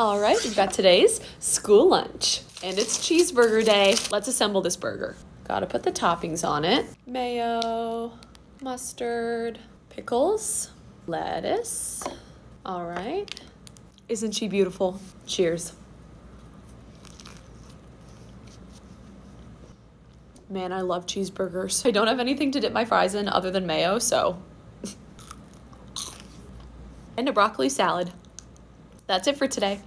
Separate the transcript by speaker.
Speaker 1: All right, we've got today's school lunch, and it's cheeseburger day. Let's assemble this burger. Gotta put the toppings on it mayo, mustard, pickles, lettuce. All right. Isn't she beautiful? Cheers. Man, I love cheeseburgers. I don't have anything to dip my fries in other than mayo, so. and a broccoli salad. That's it for today.